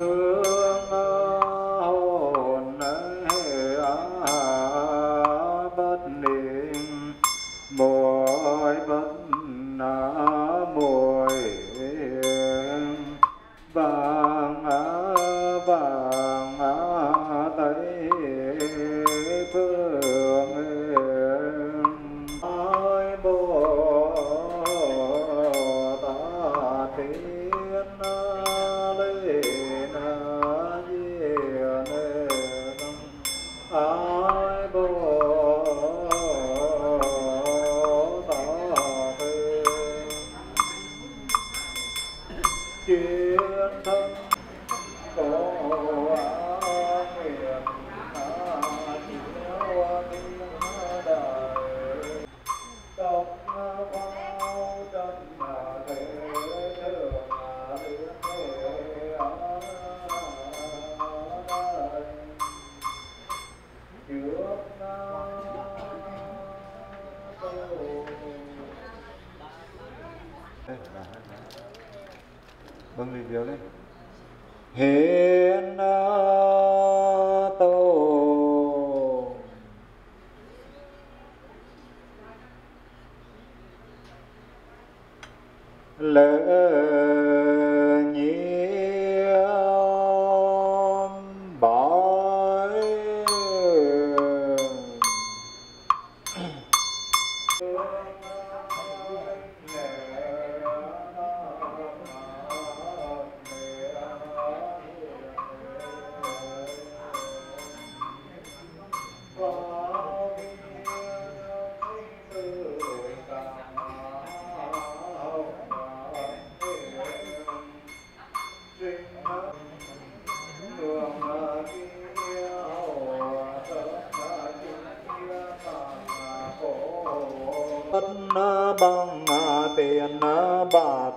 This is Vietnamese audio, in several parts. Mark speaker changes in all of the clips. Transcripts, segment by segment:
Speaker 1: Uh... bằng tiền bạc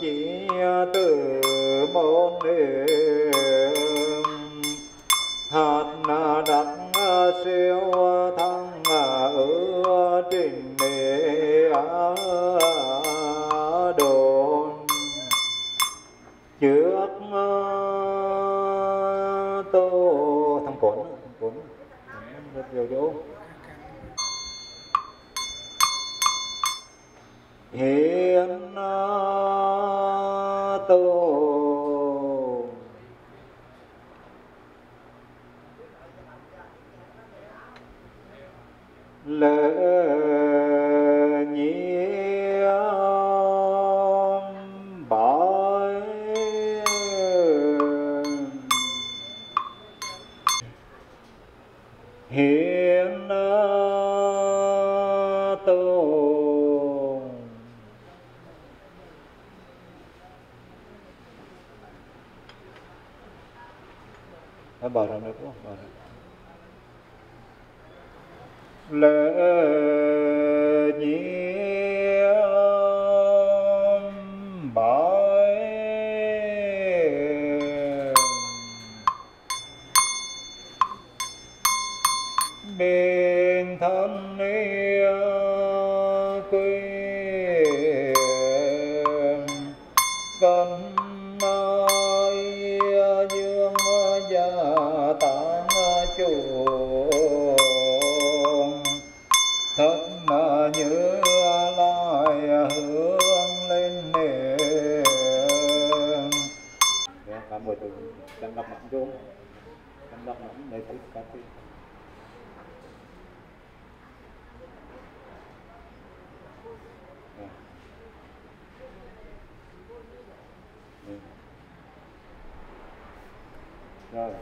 Speaker 1: chỉ từ môn nữ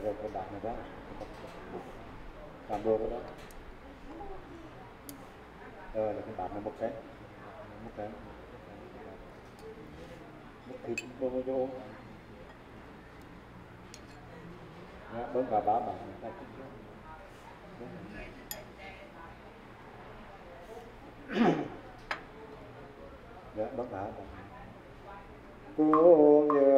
Speaker 1: rồi cái bạn này đó. Làm đôi cái đó. Rồi là cái bạn này một cái. Một cái. Một thịt vô vô. Bấm vào báo bạn này tay đó bấm vào cô nhớ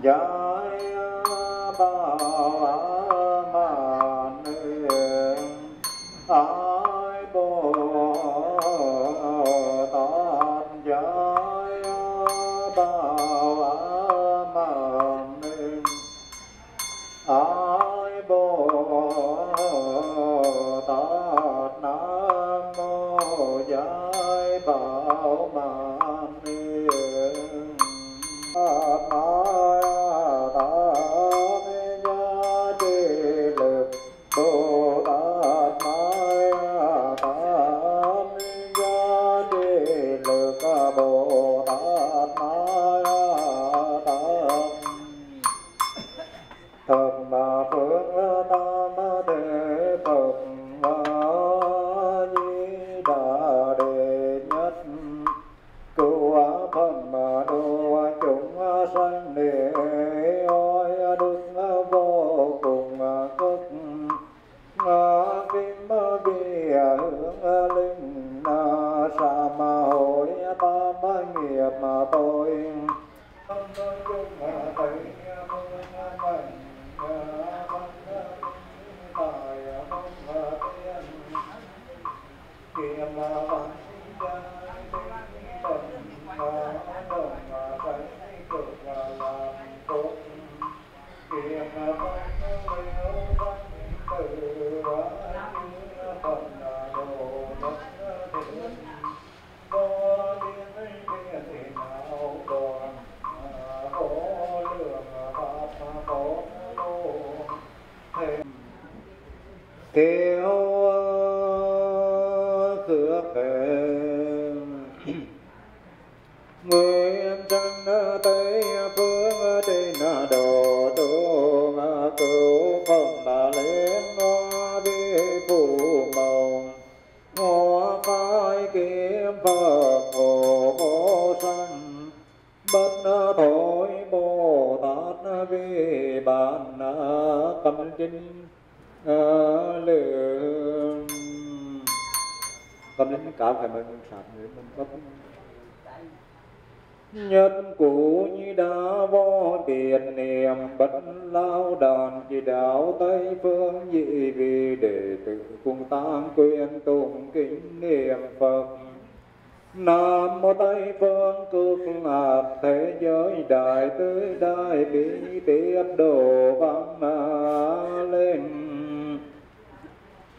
Speaker 1: Gió bao cửa người nguyện chân tây phương trên đồ tu cứu không bà lên hoa đi phù màu. Hoa phái kiếm phật hồ hộ sanh. Bất thổi bồ tát vi bản tâm chính lượng tâm linh cảm phải mình sạch để mình có nhất cụ như đã vô tiền, niệm bất lao đàn, chỉ đạo tây phương dị vì đệ tử, cùng tăng quyền tụng kính niệm phật. Nam mô Tây phương, cực lạc thế giới, đại tứ đại bi, tiết độ văn lên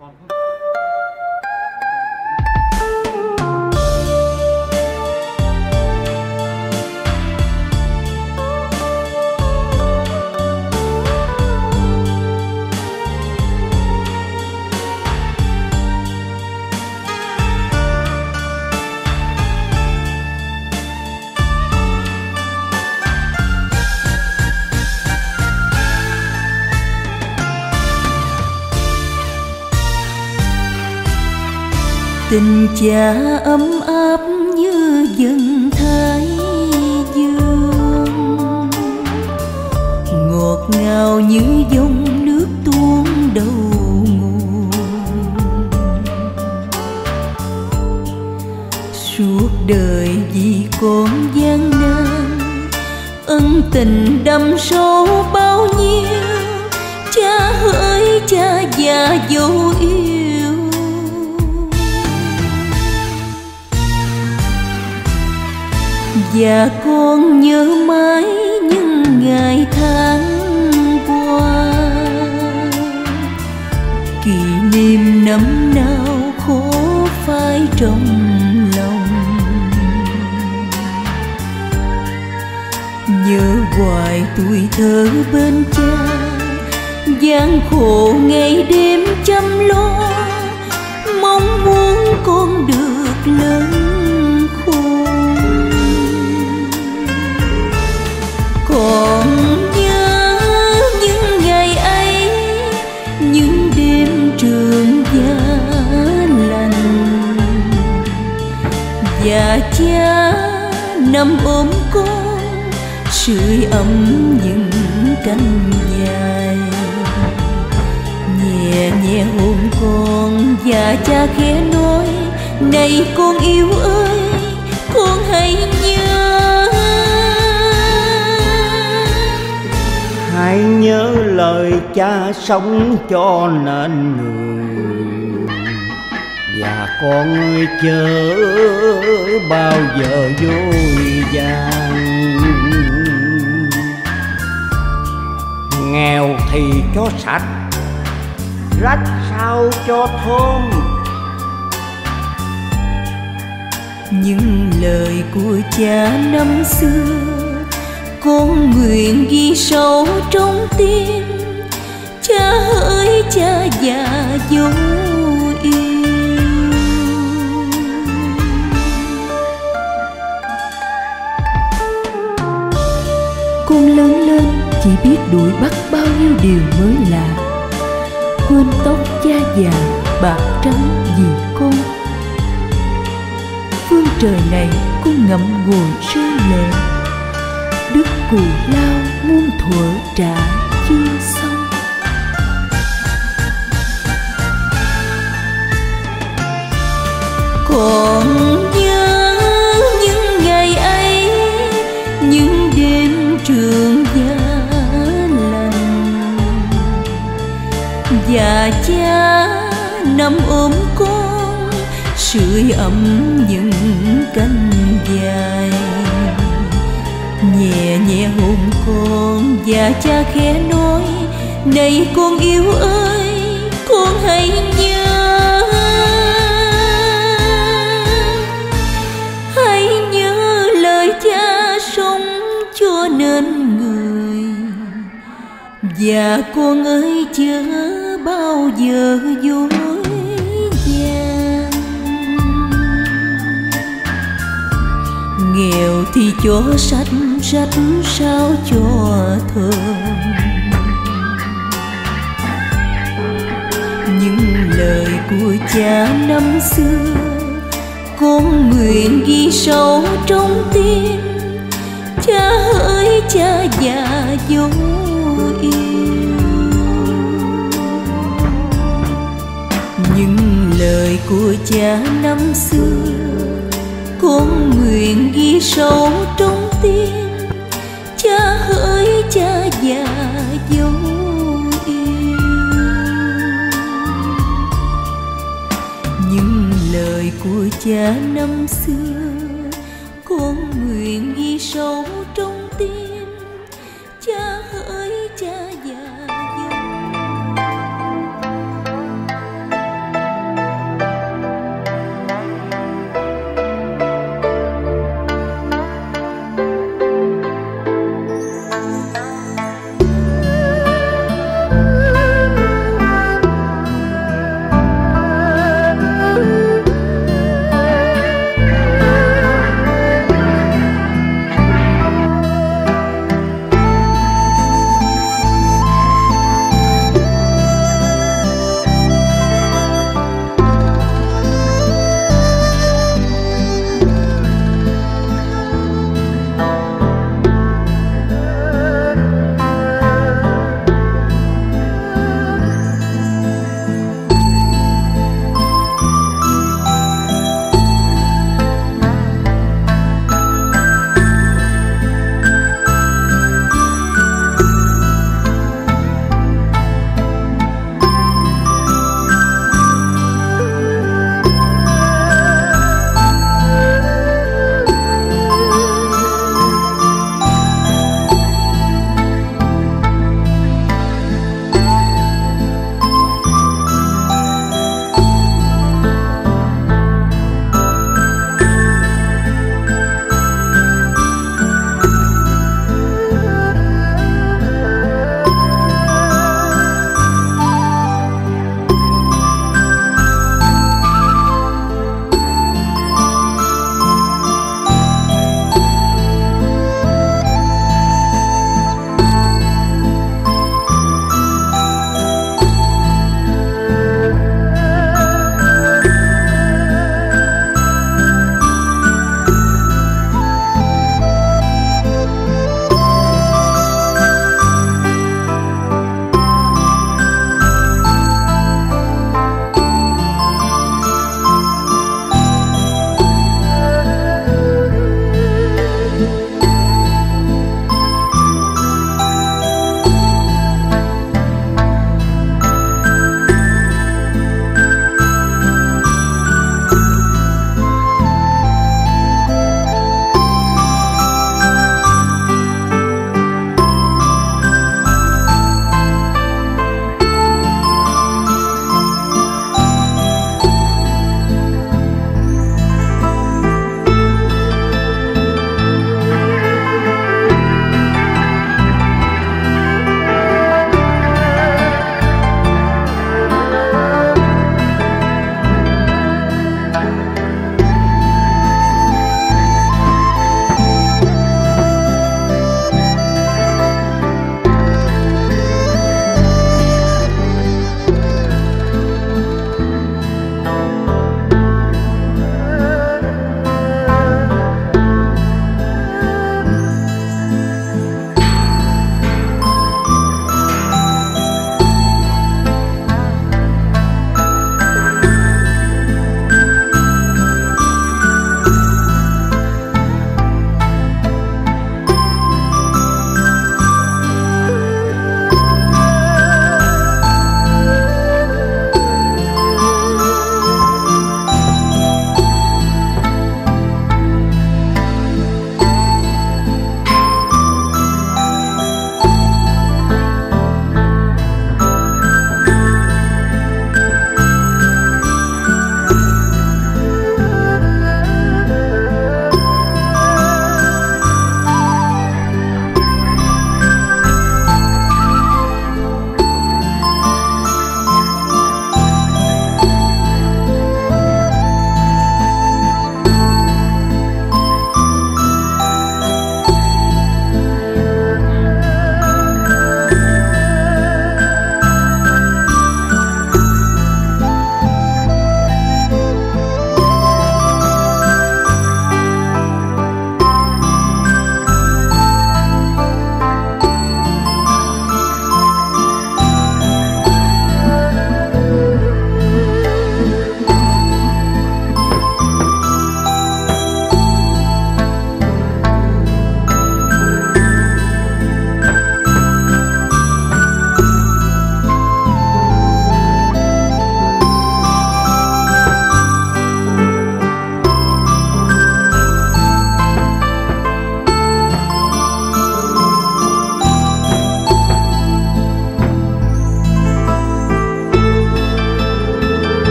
Speaker 2: còn
Speaker 3: tình cha ấm áp như dân thái dương. Ngọt ngào như dòng nước tuôn đầu nguồn. Suốt đời vì con gian nan, ân tình đậm sâu bao nhiêu, cha hỡi, cha già dấu và con nhớ mãi những ngày tháng qua. Kỷ niệm năm nào khó phai trong lòng. Nhớ hoài tuổi thơ bên cha, gian khổ ngày đêm chăm lo. Mong muốn con được lớn khôn. Nằm ôm con, sưởi ấm những cánh dài nhẹ nhẹ hôn con và cha khẽ nói, này con yêu ơi, con hãy nhớ.
Speaker 4: Hãy nhớ lời cha sống cho nên người con ơi chớ bao giờ vui vàng nghèo thì cho sạch, rách sao cho thơm.
Speaker 3: Những lời của cha năm xưa con nguyện ghi sâu trong tim. Cha hỡi cha già dũng chỉ biết đuổi bắt bao nhiêu điều mới lạ. Quên tóc cha già, bạc trắng vì con. Phương trời này con ngậm ngùi rơi lệ đức cù lao muôn thuở trả chưa xong. Còn nhớ những ngày ấy, những đêm trường và cha nằm ôm con, sưởi ấm những cánh dài. Nhẹ nhẹ hôn con và cha khẽ nói, này con yêu ơi, con hãy nhớ. Hãy nhớ lời cha sống cho nên người. Và con ơi, chớ bao giờ dối gian. Nghèo thì cho sách sách sao cho thơm. Những lời của cha năm xưa con nguyện ghi sâu trong tim. Cha hỡi cha già dấu lời của cha năm xưa. Con nguyện ghi sâu trong tim. Cha hỡi cha già dấu yêu. Những lời của cha năm xưa, con nguyện ghi sâu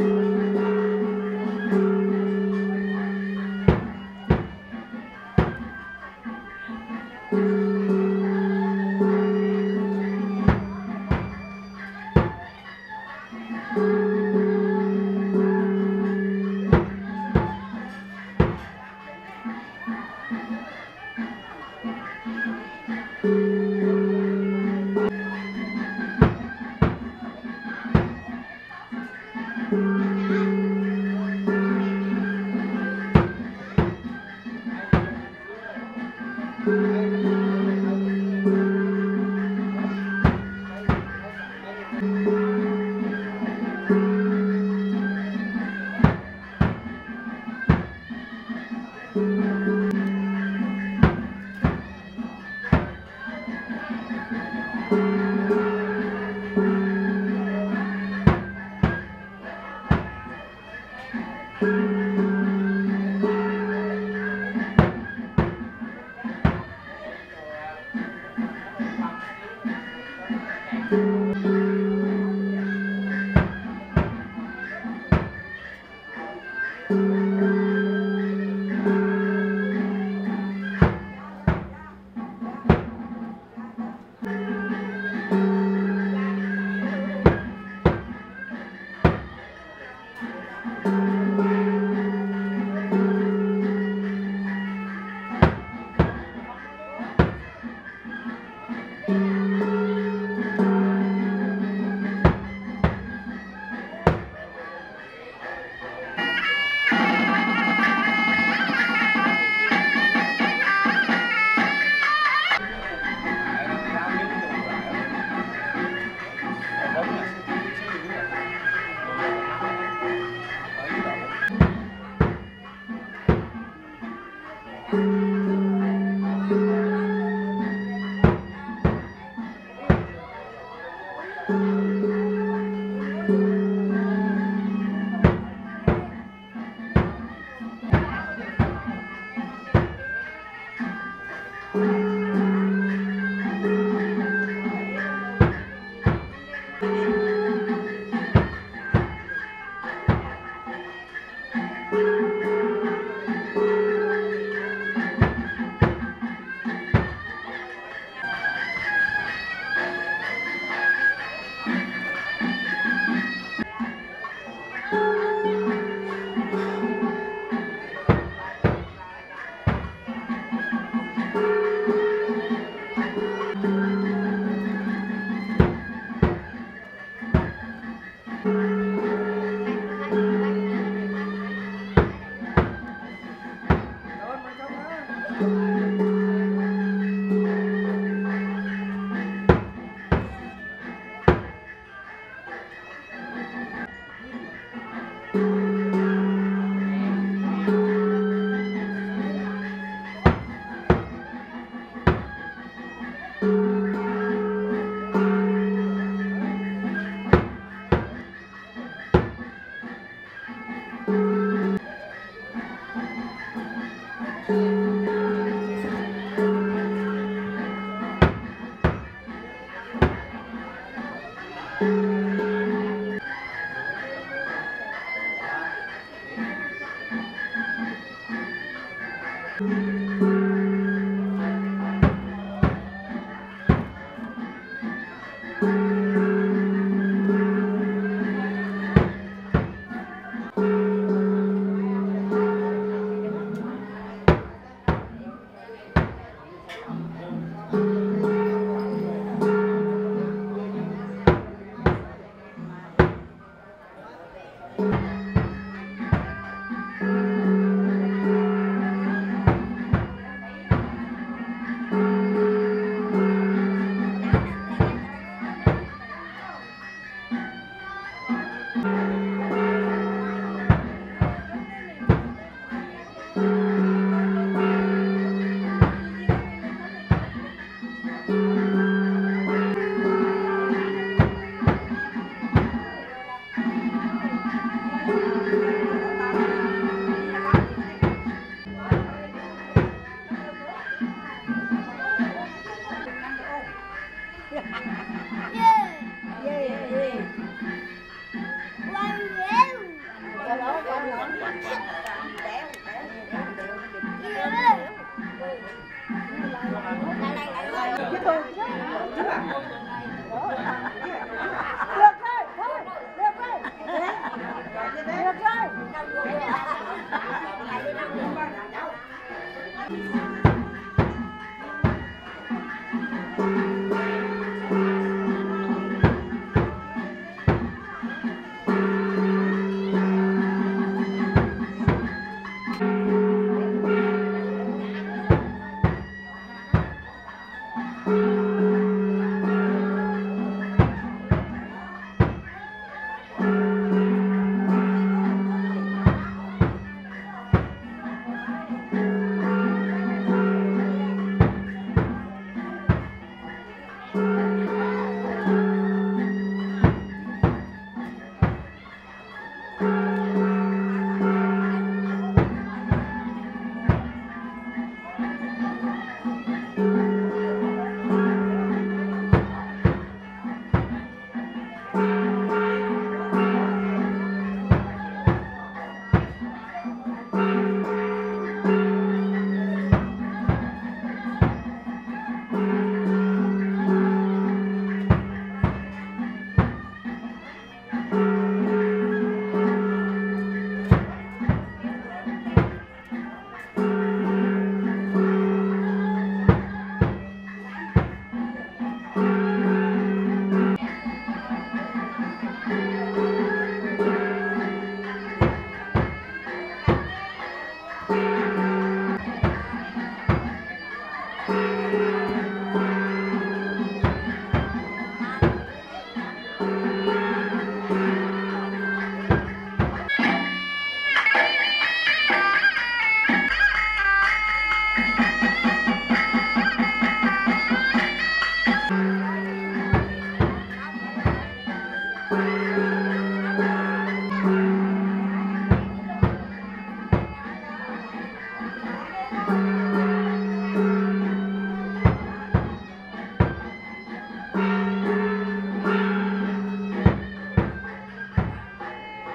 Speaker 5: Música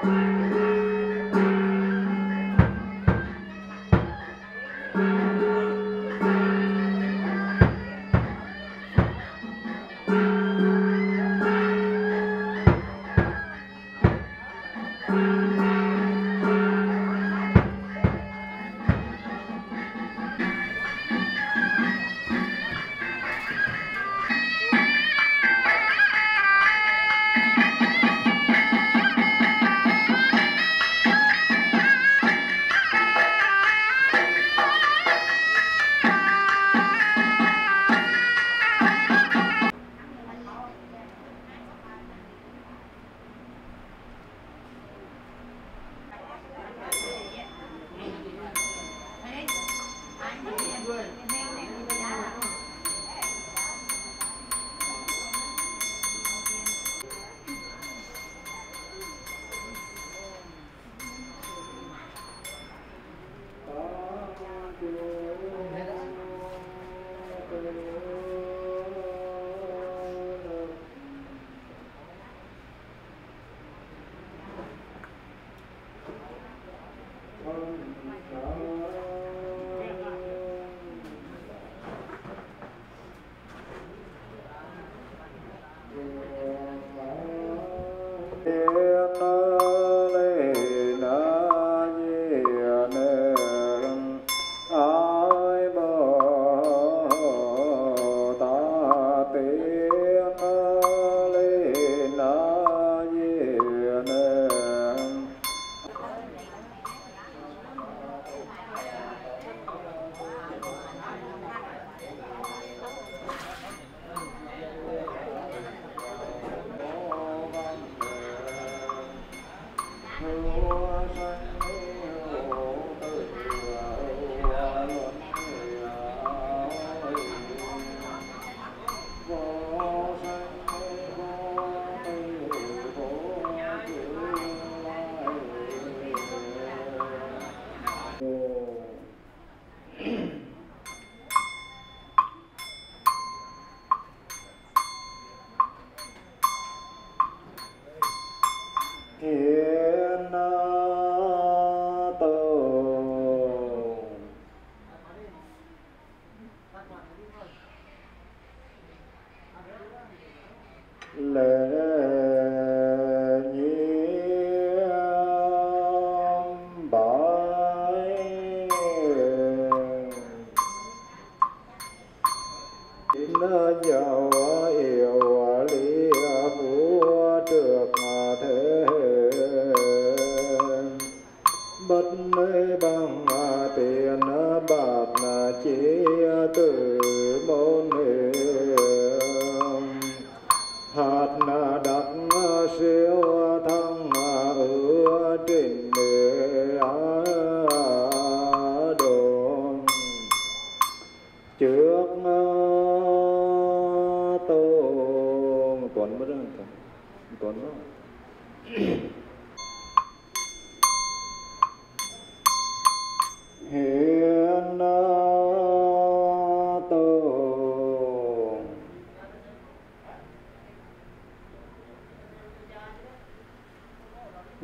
Speaker 5: Bye.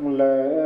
Speaker 1: Nam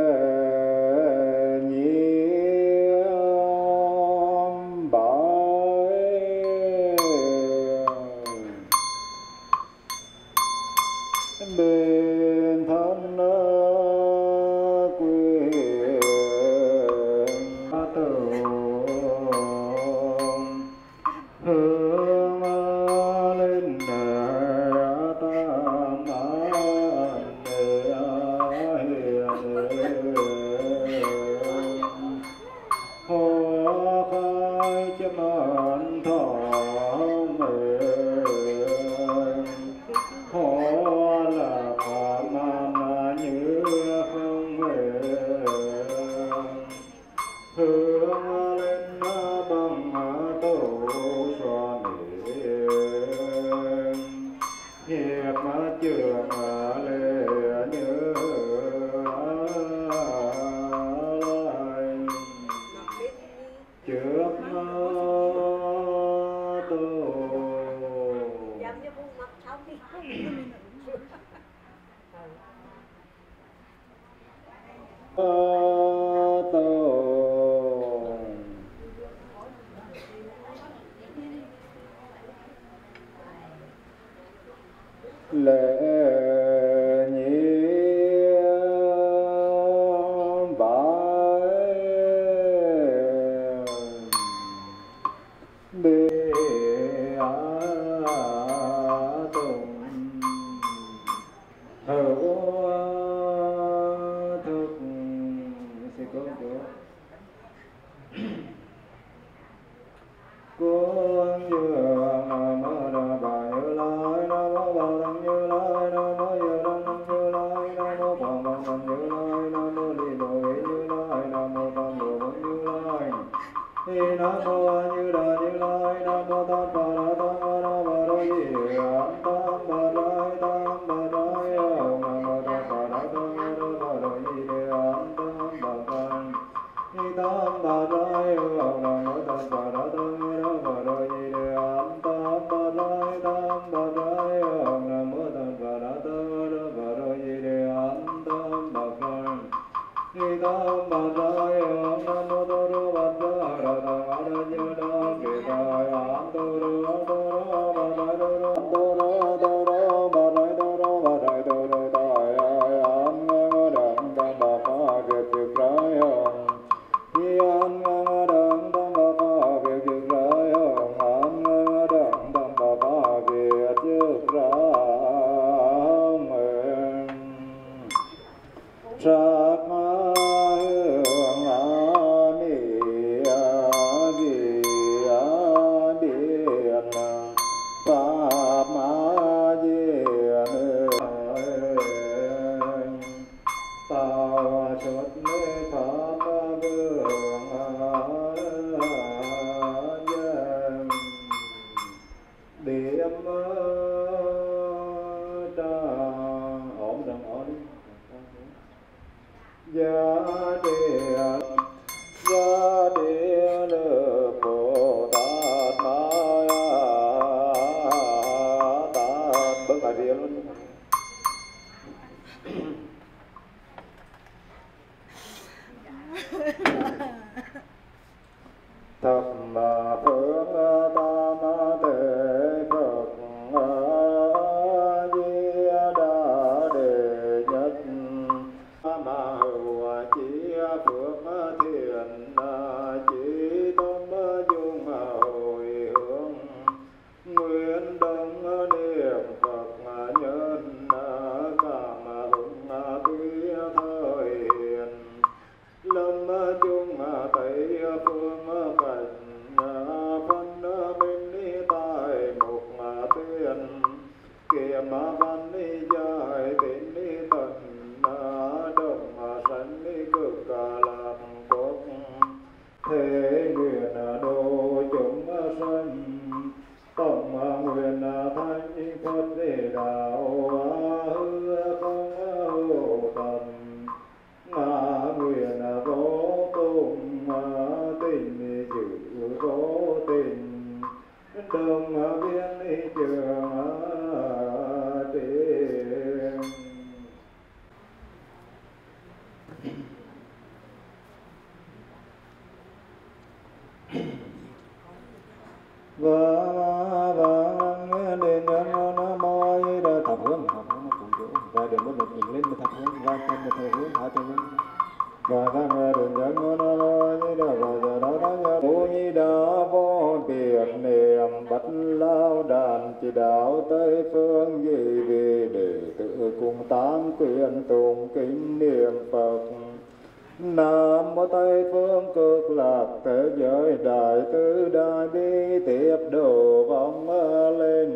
Speaker 1: vọng lên.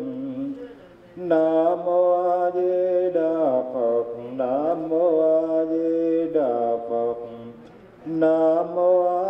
Speaker 1: Nam mô a di đà phật. Nam mô a di đà phật. Nam mô a